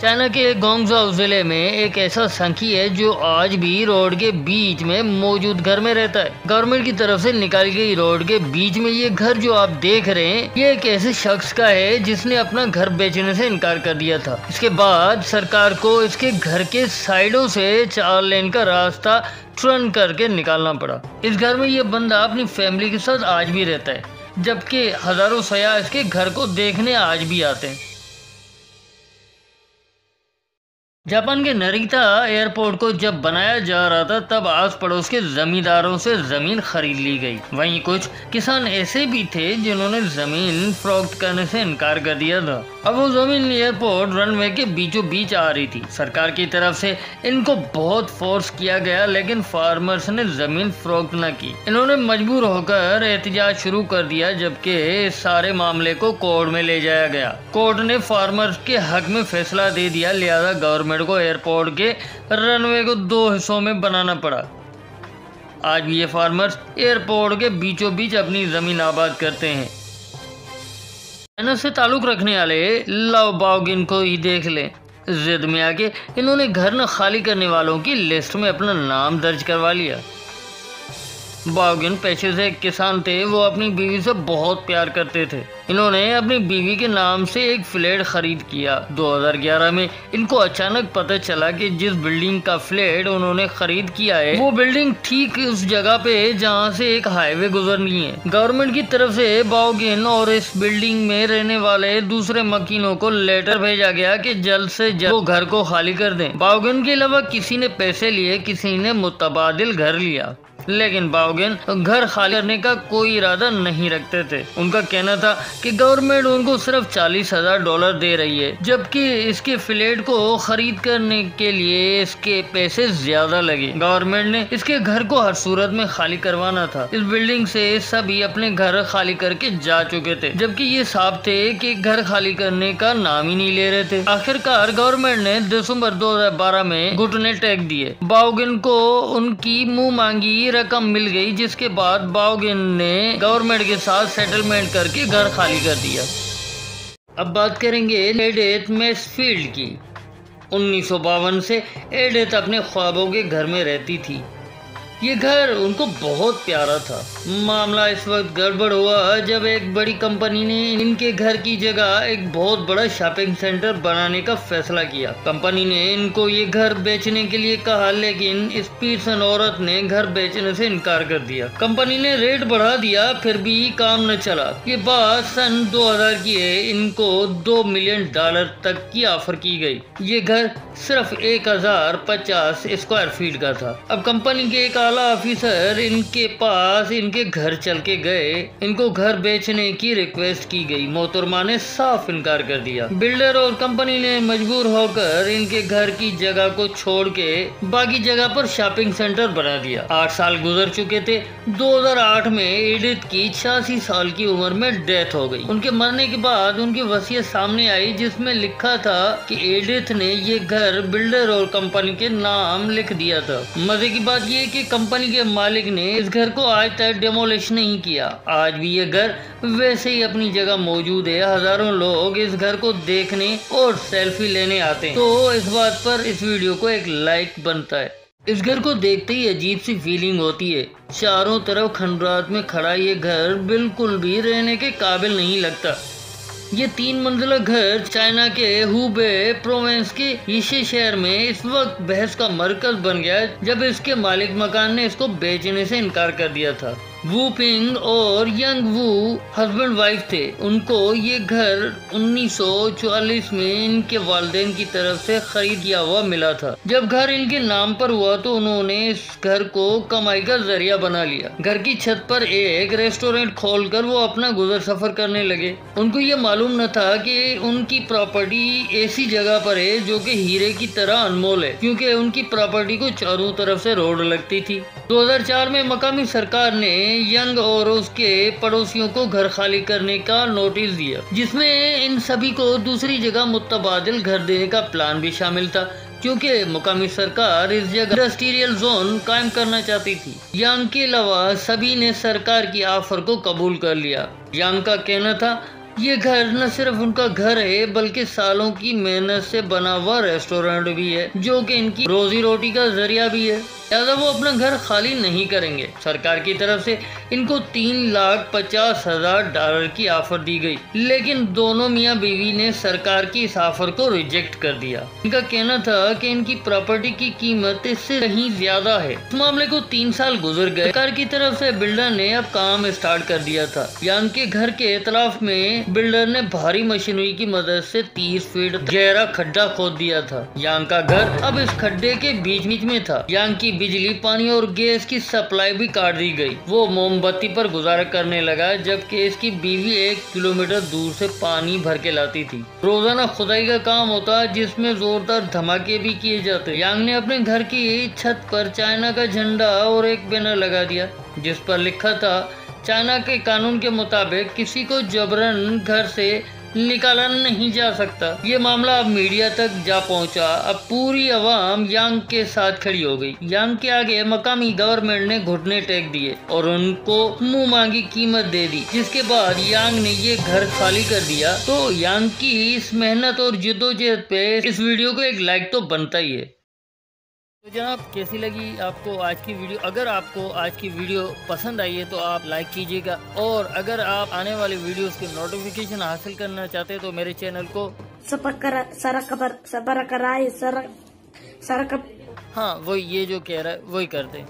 China के गोंगजाओ ज़िले में एक ऐसा संखी है जो आज भी रोड के बीच में मौजूद घर में रहता है। गवर्नमेंट की तरफ़ से निकाली गई रोड के बीच में ये घर जो आप देख रहे हैं, ये एक ऐसे शख्स का है जिसने अपना घर बेचने से इनकार कर दिया था। इसके बाद सरकार को इसके घर के साइडों से चार लेन का रास्ता टर्न करके निकालना पड़ा। इस घर में ये बंदा अपनी फैमिली के साथ आज भी रहता है, जबकि हज़ारों सयाह इसके घर को देखने आज भी आते हैं। जापान के नरिता एयरपोर्ट को जब बनाया जा रहा था, तब आस पड़ोस के जमींदारों से ज़मीन खरीद ली गई। वहीं कुछ किसान ऐसे भी थे जिन्होंने ज़मीन फरोख्त करने से इनकार कर दिया था। अब वो ज़मीन एयरपोर्ट रनवे के बीचों बीच आ रही थी। सरकार की तरफ़ से इनको बहुत फोर्स किया गया, लेकिन फार्मर्स ने ज़मीन फरोख्त न की। इन्होंने मजबूर होकर एहतजाज शुरू कर दिया, जबकि सारे मामले को कोर्ट में ले जाया गया। कोर्ट ने फार्मर्स के हक में फैसला दे दिया, लिहाजा गवर्नमेंट गवर्नमेंट को एयरपोर्ट के रनवे को दो हिस्सों में बनाना पड़ा। आज ये फार्मर्स एयरपोर्ट के बीचों बीच अपनी ज़मीन आबाद करते हैं। चाइना से ताल्लुक़ रखने वाले लव बाउगिन को ही देख लें। जिद में आके इन्होंने घर न खाली करने वालों की लिस्ट में अपना नाम दर्ज करवा लिया। बाउगिन पेशे से एक किसान थे, वो अपनी बीवी से बहुत प्यार करते थे। इन्होंने अपनी बीवी के नाम से एक फ्लैट खरीद किया। 2011 में इनको अचानक पता चला कि जिस बिल्डिंग का फ्लैट उन्होंने खरीद किया है, वो बिल्डिंग ठीक उस जगह पे है जहाँ से एक हाईवे गुजरनी है। गवर्नमेंट की तरफ़ से बाउगिन और इस बिल्डिंग में रहने वाले दूसरे मकीनों को लेटर भेजा गया कि जल्द से जल्द वो घर को खाली कर दें। बाउगिन के अलावा किसी ने पैसे लिए, किसी ने मुतबादिल घर लिया। लेकिन बाउगेन घर खाली करने का कोई इरादा नहीं रखते थे। उनका कहना था कि गवर्नमेंट उनको सिर्फ़ चालीस हज़ार डॉलर दे रही है, जबकि इसके फ्लैट को खरीद करने के लिए इसके पैसे ज़्यादा लगे। गवर्नमेंट ने इसके घर को हर सूरत में खाली करवाना था। इस बिल्डिंग से सभी अपने घर खाली करके जा चुके थे, जबकि ये साफ़ थे कि घर खाली करने का नाम ही नहीं ले रहे थे। आखिरकार गवर्नमेंट ने दिसंबर 2012 में घुटने टैग दिए। बाउगिन को उनकी मुँह मांगी रकम मिल गई, जिसके बाद बाउगिन ने गवर्नमेंट के साथ सेटलमेंट करके घर खाली कर दिया। अब बात करेंगे एडेथ मेसफील्ड की। उन्नीस सौ बावन से एडेथ अपने ख्वाबों के घर में रहती थी। ये घर उनको बहुत प्यारा था। मामला इस वक्त गड़बड़ हुआ जब एक बड़ी कंपनी ने इनके घर की जगह एक बहुत बड़ा शॉपिंग सेंटर बनाने का फैसला किया। कंपनी ने इनको ये घर बेचने के लिए कहा, लेकिन इस पीरसन औरत ने घर बेचने से इनकार कर दिया। कंपनी ने रेट बढ़ा दिया, फिर भी काम न चला। ये बात सन 2000 की है। इनको दो मिलियन डॉलर तक की ऑफ़र की गई। ये घर सिर्फ़ एक हज़ार पचास स्क्वायर फीट का था। अब कंपनी के एक आला ऑफिसर इनके पास इनके घर चल के गए। इनको घर बेचने की रिक्वेस्ट की गई। मोहतरमा ने साफ़ इनकार कर दिया। बिल्डर और कंपनी ने मजबूर होकर इनके घर की जगह को छोड़ के बाकी जगह पर शॉपिंग सेंटर बना दिया। आठ साल गुजर चुके थे। 2008 में एडिथ की छियासी साल की उम्र में डेथ हो गई। उनके मरने के बाद उनकी वसीयत सामने आई, जिसमें लिखा था कि एडिथ ने ये घर बिल्डर और कंपनी के नाम लिख दिया था। मज़े की बात ये कि कंपनी के मालिक ने इस घर को आज तक डेमोलिश नहीं किया। आज भी ये घर वैसे ही अपनी जगह मौजूद है। हज़ारों लोग इस घर को देखने और सेल्फी लेने आते हैं। तो इस बात पर इस वीडियो को एक लाइक बनता है। इस घर को देखते ही अजीब सी फीलिंग होती है। चारों तरफ़ खंडरात में खड़ा ये घर बिल्कुल भी रहने के काबिल नहीं लगता। ये तीन मंजिला घर चाइना के हुबे प्रोविंस के इसी शहर में इस वक्त बहस का मरकज बन गया जब इसके मालिक मकान ने इसको बेचने से इनकार कर दिया था। वू पिंग और यंग वू हस्बैंड वाइफ थे। उनको ये घर 1944 में इनके वालदेन की तरफ़ से खरीद किया हुआ मिला था। जब घर इनके नाम पर हुआ तो उन्होंने इस घर को कमाई का ज़रिया बना लिया। घर की छत पर एक रेस्टोरेंट खोलकर वो अपना गुजर सफ़र करने लगे। उनको ये मालूम न था कि उनकी प्रॉपर्टी ऐसी जगह पर है जो कि हीरे की तरह अनमोल है, क्योंकि उनकी प्रॉपर्टी को चारों तरफ़ से रोड लगती थी। 2004 में मकामी सरकार ने यंग और उसके पड़ोसियों को घर खाली करने का नोटिस दिया, जिसमें इन सभी को दूसरी जगह मुतबादल घर देने का प्लान भी शामिल था, क्योंकि मुकामी सरकार इस जगह इंडस्ट्रियल जोन कायम करना चाहती थी। यंग के अलावा सभी ने सरकार की ऑफ़र को कबूल कर लिया। यंग का कहना था, ये घर न सिर्फ़ उनका घर है, बल्कि सालों की मेहनत से बना हुआ रेस्टोरेंट भी है, जो कि इनकी रोजी रोटी का ज़रिया भी है। लिहाजा वो अपना घर खाली नहीं करेंगे। सरकार की तरफ़ से इनको तीन लाख पचास हज़ार डॉलर की ऑफ़र दी गई। लेकिन दोनों मियाँ बीवी ने सरकार की इस ऑफ़र को रिजेक्ट कर दिया। इनका कहना था कि इनकी प्रॉपर्टी की कीमत इससे कहीं ज़्यादा है। इस मामले को तीन साल गुजर गए। सरकार की तरफ़ से बिल्डर ने अब काम स्टार्ट कर दिया था। यहाँ के घर के एतराफ में बिल्डर ने भारी मशीनरी की मदद से तीस फीट गहरा खड्डा खोद दिया था। यहाँ का घर अब इस खड्डे के बीच बीच में था। यहाँ की बिजली, पानी और गैस की सप्लाई भी काट दी गई। वो मोमबत्ती पर गुजारा करने लगा, जबकि इसकी बीवी एक किलोमीटर दूर से पानी भर के लाती थी। रोज़ाना खुदाई का काम होता, जिसमें जोरदार धमाके भी किए जाते। यांग ने अपने घर की छत पर चाइना का झंडा और एक बैनर लगा दिया, जिस पर लिखा था, चाइना के कानून के मुताबिक किसी को जबरन घर से निकाला नहीं जा सकता। ये मामला अब मीडिया तक जा पहुँचा। अब पूरी अवाम यांग के साथ खड़ी हो गई। यांग के आगे मकामी गवर्नमेंट ने घुटने टेक दिए और उनको मुँह मांगी कीमत दे दी। जिसके बाद यांग ने ये घर खाली कर दिया। तो यांग की इस मेहनत और जिदोजहद पे इस वीडियो को एक लाइक तो बनता ही है। तो जनाब कैसी लगी आपको आज की वीडियो? अगर आपको आज की वीडियो पसंद आई है तो आप लाइक कीजिएगा। और अगर आप आने वाली वीडियोस के नोटिफिकेशन हासिल करना चाहते हैं तो मेरे चैनल को हाँ वही ये जो कह रहा है वही करते हैं